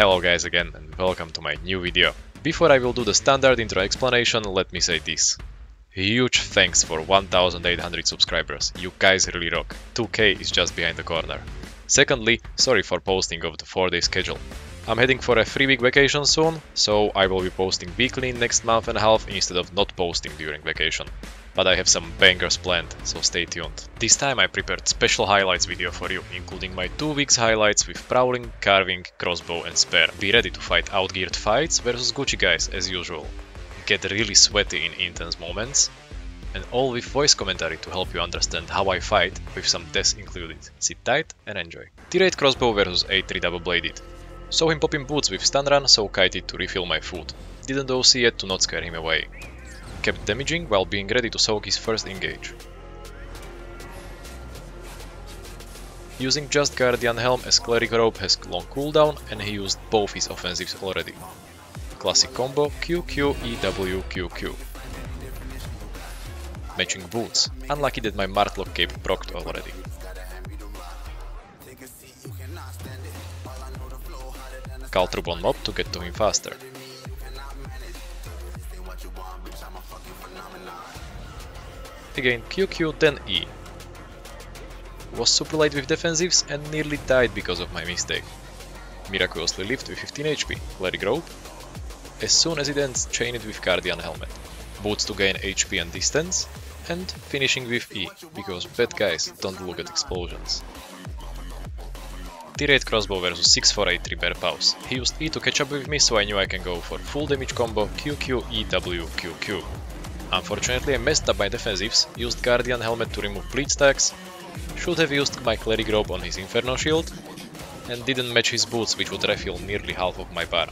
Hello guys again and welcome to my new video. Before I will do the standard intro explanation, let me say this. Huge thanks for 1800 subscribers, you guys really rock. 2k is just behind the corner. Secondly, sorry for posting of the 4 day schedule. I'm heading for a 3 week vacation soon, so I will be posting weekly next month and a half instead of not posting during vacation but I have some bangers planned, so stay tuned. This time I prepared special highlights video for you, including my 2 weeks highlights with prowling, carving, crossbow and spear. Be ready to fight outgeared fights versus Gucci guys as usual. Get really sweaty in intense moments, and all with voice commentary to help you understand how I fight with some deaths included. Sit tight and enjoy. T8 crossbow versus 8-3 double bladed. Saw him popping boots with stun run, so kited to refill my food. Didn't OC yet to not scare him away kept damaging while being ready to soak his first engage. Using just Guardian Helm as Cleric Robe has long cooldown and he used both his offensives already. Classic combo QQEWQQ. Matching boots, unlucky that my Martlock cape procced already. Caltrops on mob to get to him faster. Again QQ then E. Was super light with defensives and nearly died because of my mistake. Miraculously lived with 15 HP, let it grow. As soon as it ends, chain it with Guardian Helmet. Boots to gain HP and distance, and finishing with E, because bad guys don't look at explosions. T8 crossbow versus 6483 Bear Paws. He used E to catch up with me so I knew I can go for full damage combo QQ EW QQ. Unfortunately I messed up my defensives, used Guardian Helmet to remove bleed stacks, should have used my Cleric Robe on his Inferno Shield, and didn't match his boots which would refill nearly half of my bar.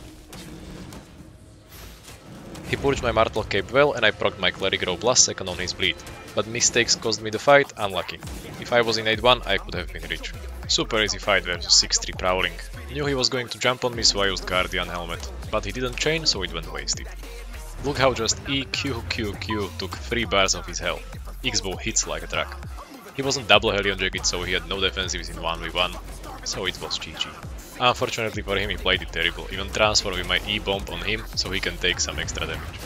He purged my Martlock cape well and I procced my Cleric Robe last second on his bleed, but mistakes caused me the fight, unlucky. If I was in 8-1 I could have been rich. Super easy fight versus 6-3 Prowling. Knew he was going to jump on me so I used Guardian Helmet, but he didn't chain so it went wasted. Look how just EQQQ took 3 bars of his health. X-Bow hits like a truck. He wasn't double Hellion Jacket so he had no defensives in 1v1, so it was GG. Unfortunately for him he played it terrible, even transfer my E-bomb on him so he can take some extra damage.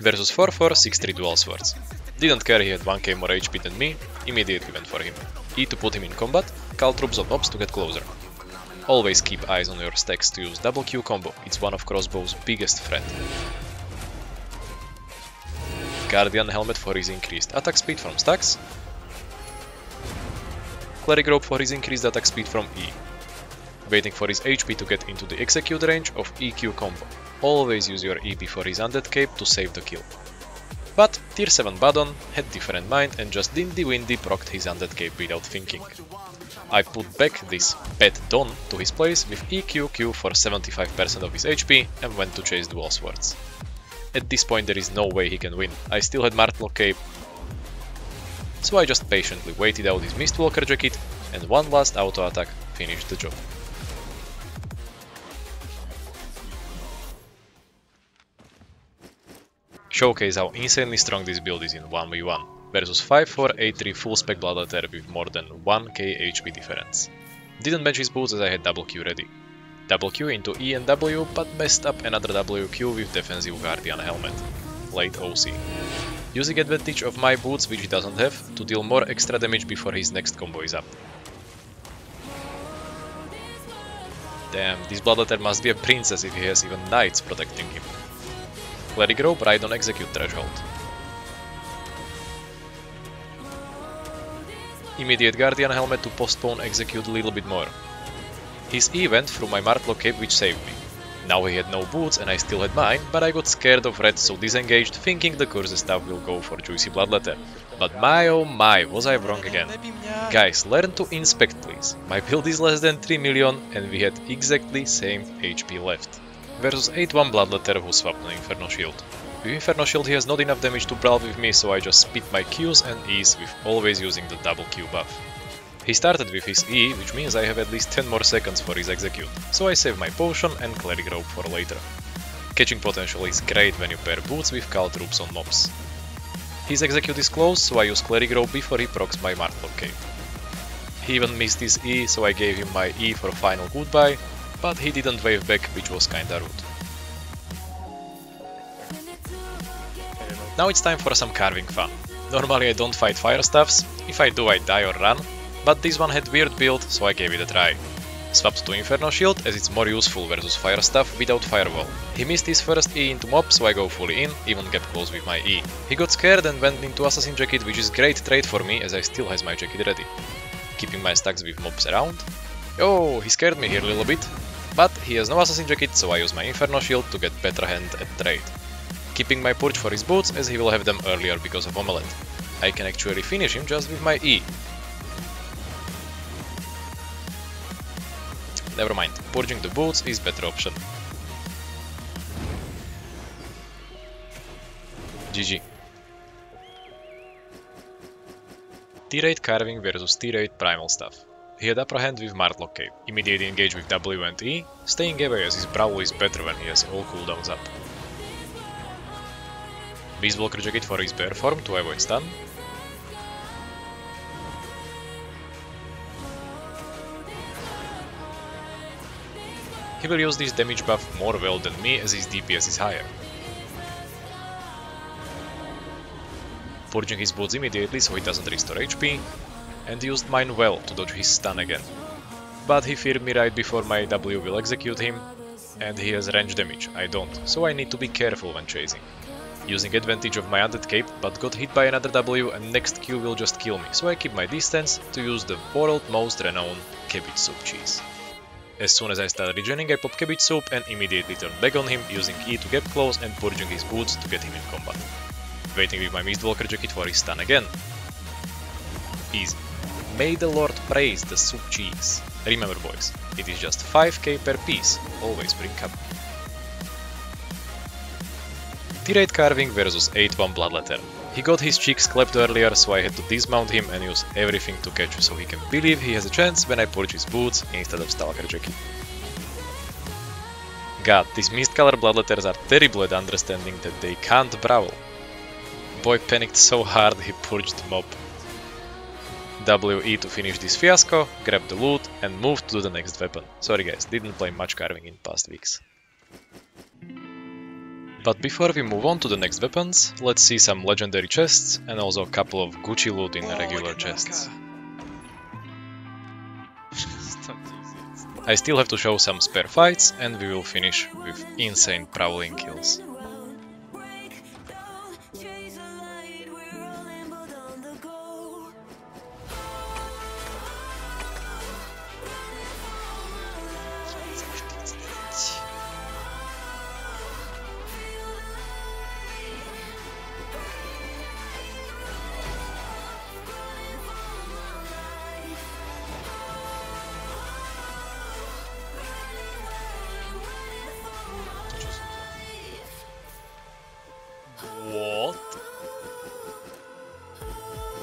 Versus 4-4, 6-3 dual swords. Didn't care he had 1k more HP than me, immediately went for him. E to put him in combat, caltrops on mobs to get closer. Always keep eyes on your stacks to use double Q combo, it's one of crossbow's biggest threat. Guardian helmet for his increased attack speed from stacks. Cleric robe for his increased attack speed from E. Waiting for his HP to get into the execute range of EQ combo. Always use your E before his undead cape to save the kill. But tier 7 Badon had different mind and just Dindy Windy procced his undead cape without thinking. I put back this pet Don to his place with EQQ for 75% of his HP and went to chase dual swords. At this point there is no way he can win, I still had Martlock cape, so I just patiently waited out his Mistwalker jacket and one last auto attack finished the job. Showcase how insanely strong this build is in 1v1 versus 5-4-8-3 full spec Bloodletter with more than 1k HP difference. Didn't match his boots as I had double Q ready. Double Q into E and W, but messed up another WQ with defensive Guardian helmet. Late OC. Using advantage of my boots which he doesn't have, to deal more extra damage before his next combo is up. Damn, this Bloodletter must be a princess if he has even knights protecting him. Cleric Robe right on execute threshold. Immediate Guardian helmet to postpone execute a little bit more. His E went through my Martlock cape which saved me. Now he had no boots and I still had mine, but I got scared of red so disengaged thinking the curse staff will go for juicy bloodletter. But my oh my, was I wrong again. Guys, learn to inspect please. My build is less than 3 million and we had exactly same HP left. Versus 8-1 bloodletter who swapped an Inferno Shield. With Inferno Shield he has not enough damage to brawl with me, so I just spit my Qs and Es with always using the double Q buff. He started with his E, which means I have at least 10 more seconds for his execute, so I save my potion and cleric robe for later. Catching potential is great when you pair boots with Caltrops on mobs. His execute is close, so I use cleric robe before he procs my Martlock cape. He even missed his E, so I gave him my E for final goodbye, but he didn't wave back, which was kinda rude. Now it's time for some carving fun. Normally I don't fight fire stuffs, if I do I die or run, but this one had weird build, so I gave it a try. Swapped to Inferno Shield as it's more useful versus fire stuff without firewall. He missed his first E into mob, so I go fully in, even kept close with my E. He got scared and went into Assassin Jacket, which is great trade for me as I still has my jacket ready. Keeping my stacks with mobs around. Oh, he scared me here a little bit, but he has no Assassin Jacket, so I use my Inferno Shield to get better hand at trade keeping my Purge for his boots as he will have them earlier because of Omelette. I can actually finish him just with my E. Never mind, purging the boots is better option. GG. T8 Carving versus T8 Primal Staff. He had upper hand with Martlock Cape, immediately engage with W and E, staying away as his Brawl is better when he has all cooldowns up. Beast Walker Jacket for his bear form to avoid stun. He will use this damage buff more well than me as his DPS is higher. Purging his boots immediately so he doesn't restore HP, and used mine well to dodge his stun again. But he feared me right before my W will execute him, and he has range damage, I don't, so I need to be careful when chasing using advantage of my undead cape, but got hit by another W and next Q will just kill me, so I keep my distance to use the world most renowned cabbage soup cheese. As soon as I start regening I pop cabbage soup and immediately turn back on him using E to get close and purging his boots to get him in combat. Waiting with my Mistwalker jacket for his stun again. Easy. May the Lord praise the soup cheese. Remember boys, it is just 5k per piece, always bring up. T8 Carving versus 8-1 Bloodletter. He got his cheeks clapped earlier, so I had to dismount him and use everything to catch him so he can believe he has a chance when I purge his boots instead of Stalker Jacket. God, these mist color bloodletters are terrible at understanding that they can't brawl. Boy panicked so hard he purged the mob. WE to finish this fiasco, grab the loot and move to the next weapon. Sorry guys, didn't play much carving in past weeks. But before we move on to the next weapons, let's see some legendary chests and also a couple of Gucci loot in oh, regular chests. I still have to show some spare fights and we will finish with insane prowling kills.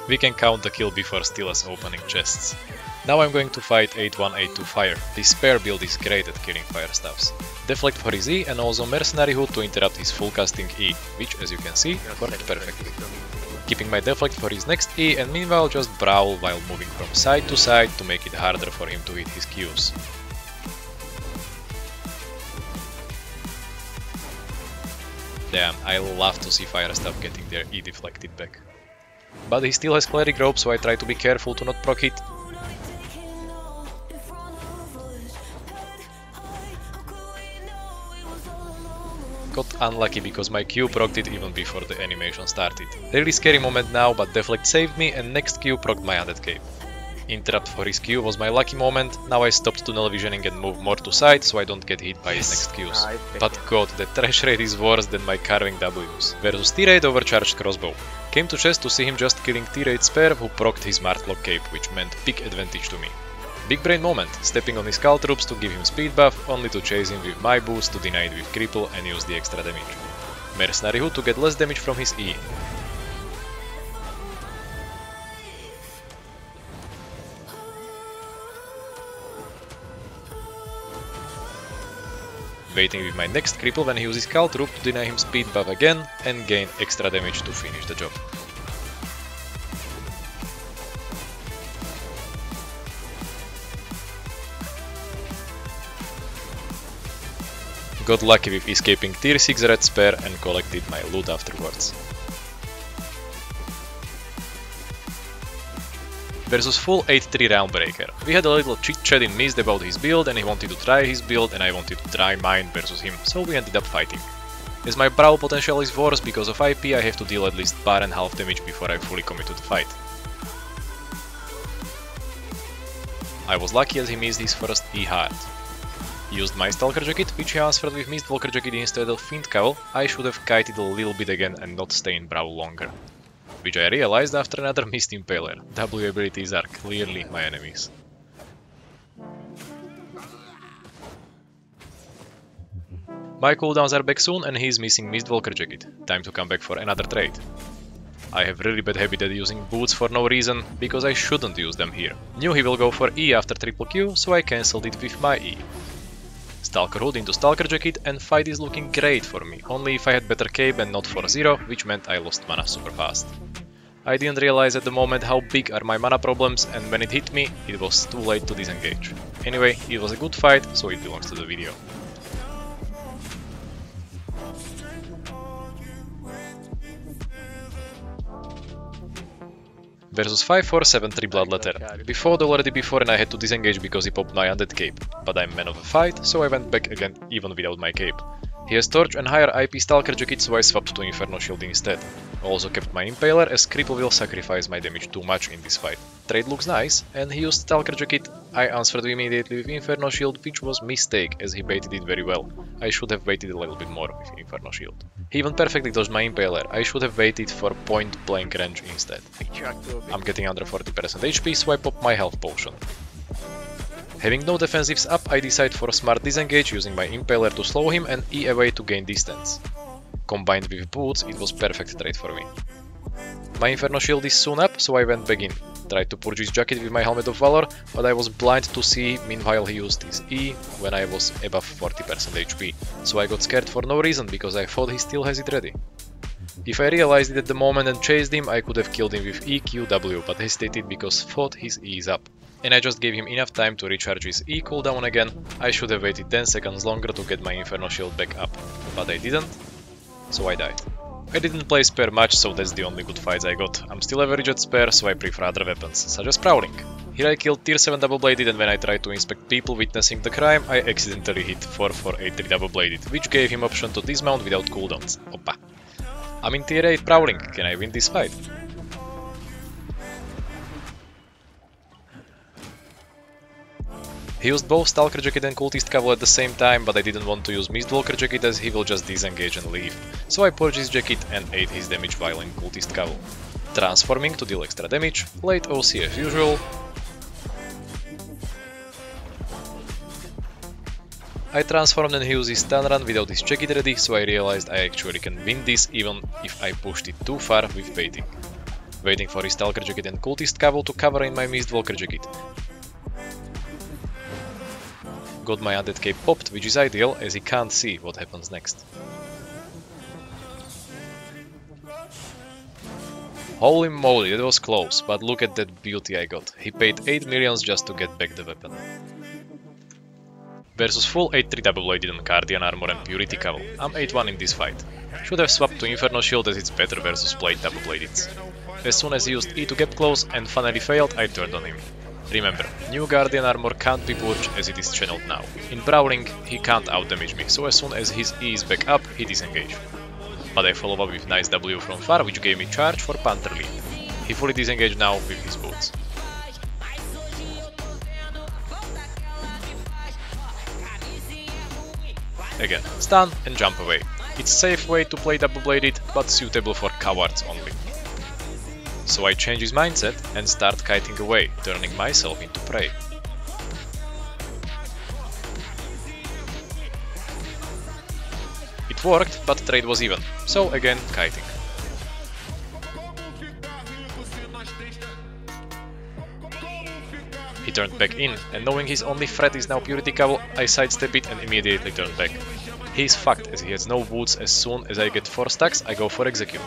We can count the kill before Stilas opening chests. Now I'm going to fight 8182 Fire. This spear build is great at killing fire stuffs. Deflect for his E and also Mercenary Hood to interrupt his full casting E, which as you can see worked perfectly. Keeping my deflect for his next E and meanwhile just brawl while moving from side to side to make it harder for him to hit his Qs. Damn, I love to see fire stuff getting their E deflected back. But he still has cleric robe, so I try to be careful to not proc it. Got unlucky because my Q procced it even before the animation started. Really scary moment now, but Deflect saved me and next Q procced my undead cape. Interrupt for his Q was my lucky moment, now I stopped tunnel visioning and moved more to side so I don't get hit by his next Qs. But god, the trash rate is worse than my carving Ws. Versus T8 overcharged crossbow. Came to chest to see him just killing T8 spear who procced his Martlock cape, which meant big advantage to me. Big brain moment, stepping on his Skull Troops to give him speed buff, only to chase him with my boost to deny it with cripple and use the extra damage. Mercenary Hood to get less damage from his E, waiting with my next cripple when he uses Cult to deny him speed buff again and gain extra damage to finish the job. Got lucky with escaping tier 6 red spear and collected my loot afterwards. Versus full 8-3 Realmbreaker. We had a little chit chat in Mist about his build and he wanted to try his build and I wanted to try mine versus him, so we ended up fighting. As my brow potential is worse because of IP, I have to deal at least bar and half damage before I fully commit to the fight. I was lucky as he missed his first E hard. Used my Stalker Jacket, which he answered with Mistwalker Jacket instead of Fiend Cowl, I should have kited a little bit again and not stay in Brawl longer. Which I realized after another Mist Impaler. W abilities are clearly my enemies. My cooldowns are back soon and he is missing Mistwalker Jacket. Time to come back for another trade. I have really bad habit at using boots for no reason, because I shouldn't use them here. Knew he will go for E after triple Q, so I cancelled it with my E. Stalker Hood into Stalker Jacket and fight is looking great for me, only if I had better cape and not for zero, which meant I lost mana super fast. I didn't realize at the moment how big are my mana problems and when it hit me, it was too late to disengage. Anyway, it was a good fight, so it belongs to the video. versus 5473 Bloodletter. Before already before and I had to disengage because he popped my undead cape, but I'm man of a fight, so I went back again even without my cape. He has Torch and higher IP Stalker Jacket so I swapped to Inferno Shield instead. Also kept my Impaler as Cripple will sacrifice my damage too much in this fight. Trade looks nice, and he used Stalker Jacket, I answered immediately with Inferno Shield which was mistake as he baited it very well. I should have waited a little bit more with Inferno Shield. He even perfectly dodged my Impaler, I should have waited for point blank range instead. I'm getting under 40% HP so I pop my health potion. Having no defensives up, I decide for a smart disengage using my Impaler to slow him and E away to gain distance. Combined with boots, it was perfect trade for me. My Inferno shield is soon up, so I went back in. Tried to purge his jacket with my Helmet of Valor, but I was blind to see, meanwhile he used his E when I was above 40% HP. So I got scared for no reason, because I thought he still has it ready. If I realized it at the moment and chased him, I could have killed him with EQW, but hesitated because thought his E is up and I just gave him enough time to recharge his E cooldown again. I should have waited 10 seconds longer to get my Inferno shield back up, but I didn't, so I died. I didn't play spear much, so that's the only good fights I got. I'm still average at spear, so I prefer other weapons, such as Prowling. Here I killed tier 7 double bladed and when I tried to inspect people witnessing the crime, I accidentally hit 4483 double bladed, which gave him option to dismount without cooldowns. Oppa. I'm in tier 8 Prowling, can I win this fight? He used both Stalker Jacket and Cultist Cowl at the same time, but I didn't want to use Mistwalker Jacket as he will just disengage and leave. So I his jacket and ate his damage while in Cultist Cowl. Transforming to deal extra damage, late OC as usual. I transformed and he used his stun run without his jacket ready, so I realized I actually can win this even if I pushed it too far with baiting. Waiting for his Stalker Jacket and Cultist Cowl to cover in my Mistwalker Jacket. Got my undead cape popped, which is ideal as he can't see what happens next. Holy moly, that was close, but look at that beauty I got. He paid 8 millions just to get back the weapon. Versus full 8-3 double-bladed on Guardian Armor and Purity Cowl. I'm 8-1 in this fight. Should have swapped to Inferno Shield as it's better versus plate double-bladed. As soon as he used E to get close and finally failed, I turned on him. Remember, new Guardian armor can't be purged as it is channeled now. In Brawling, he can't outdamage me, so as soon as his E is back up, he disengage. But I follow up with nice W from far, which gave me charge for Panther lead. He fully disengaged now with his boots. Again, stun and jump away. It's a safe way to play double bladed, but suitable for cowards only. So I change his mindset and start kiting away, turning myself into prey. It worked, but trade was even, so again kiting. He turned back in, and knowing his only threat is now Purity I sidestep it and immediately turn back. He's fucked as he has no boots as soon as I get 4 stacks I go for execute.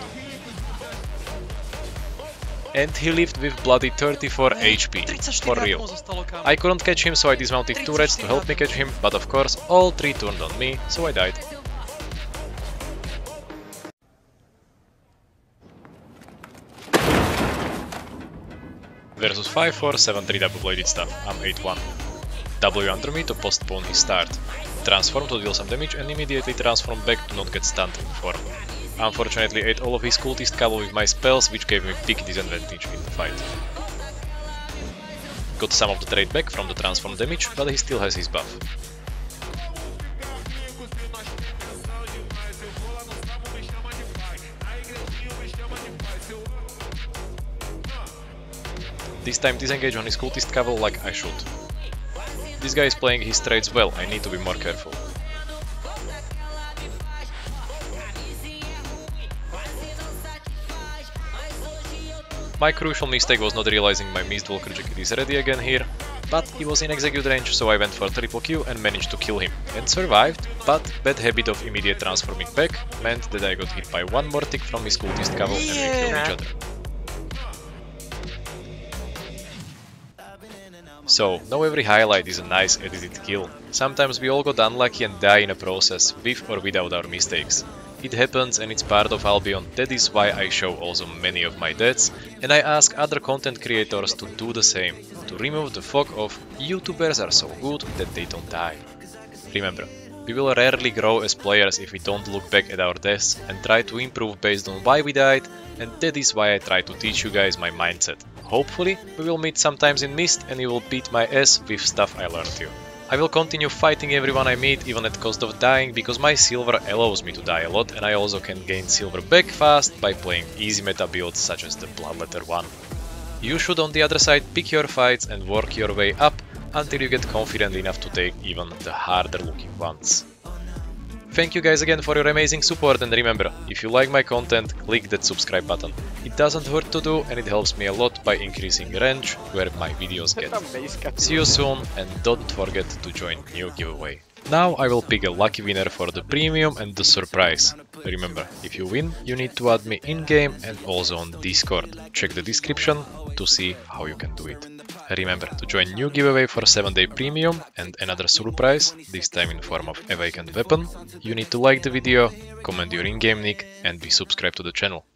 And he lived with bloody 34 HP, for real. I couldn't catch him so I dismounted two reds to help me catch him, but of course all three turned on me, so I died. Versus 5-4, 7-3 double-bladed stuff, I'm 8-1. W under me to postpone his start. Transform to deal some damage and immediately transform back to not get stunned in form. Unfortunately ate all of his cultist cover with my spells, which gave me a big disadvantage in the fight. Got some of the trade back from the transform damage, but he still has his buff. This time disengage on his cultist cowl like I should. This guy is playing his trades well, I need to be more careful. My crucial mistake was not realizing my Mist Walker jacket is ready again here, but he was in execute range so I went for triple Q and managed to kill him, and survived, but bad habit of immediate transforming back meant that I got hit by one more tick from his cultist cowl and we killed each other. So, now every highlight is a nice edited kill. Sometimes we all got unlucky and die in a process, with or without our mistakes. It happens and it's part of Albion, that is why I show also many of my deaths, and I ask other content creators to do the same, to remove the fog of YouTubers are so good that they don't die. Remember, we will rarely grow as players if we don't look back at our deaths and try to improve based on why we died, and that is why I try to teach you guys my mindset. Hopefully, we will meet sometimes in Mist and you will beat my ass with stuff I learned you. I will continue fighting everyone I meet even at cost of dying because my silver allows me to die a lot and I also can gain silver back fast by playing easy meta builds such as the Bloodletter one. You should on the other side pick your fights and work your way up until you get confident enough to take even the harder looking ones. Thank you guys again for your amazing support and remember, if you like my content, click that subscribe button. It doesn't hurt to do and it helps me a lot by increasing range where my videos get. See you soon and don't forget to join new giveaway. Now I will pick a lucky winner for the premium and the surprise. Remember, if you win, you need to add me in-game and also on Discord. Check the description to see how you can do it. Remember to join new giveaway for 7 day premium and another surprise, this time in form of awakened weapon. You need to like the video, comment your in-game nick and be subscribed to the channel.